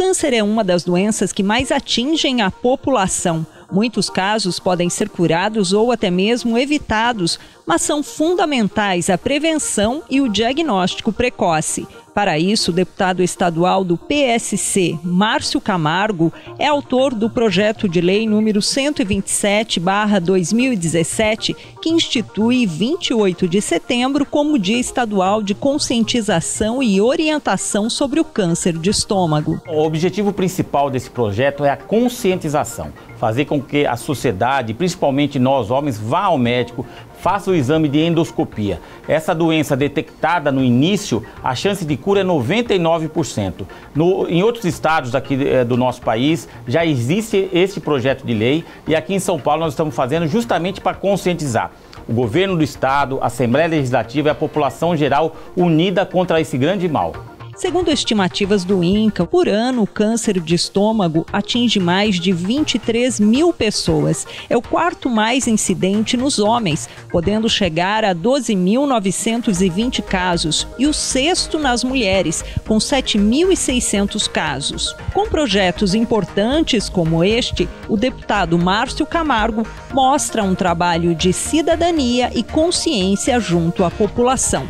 câncer é uma das doenças que mais atingem a população. Muitos casos podem ser curados ou até mesmo evitados, mas são fundamentais a prevenção e o diagnóstico precoce. Para isso, o deputado estadual do PSC, Márcio Camargo, é autor do projeto de lei número 127/2017, que institui 28 de setembro como Dia Estadual de Conscientização e Orientação sobre o Câncer de Estômago. O objetivo principal desse projeto é a conscientização, fazer com que a sociedade, principalmente nós homens, vá ao médico, faça o exame de endoscopia. Essa doença detectada no início, a chance de cura é 99%. No, em outros estados aqui é, do nosso país já existe esse projeto de lei e aqui em São Paulo nós estamos fazendo justamente para conscientizar o governo do estado, a Assembleia Legislativa e a população geral unida contra esse grande mal. Segundo estimativas do INCA, por ano o câncer de estômago atinge mais de 23 mil pessoas. É o quarto mais incidente nos homens, podendo chegar a 12.920 casos, e o sexto nas mulheres, com 7.600 casos. Com projetos importantes como este, o deputado Márcio Camargo mostra um trabalho de cidadania e consciência junto à população.